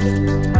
Bye.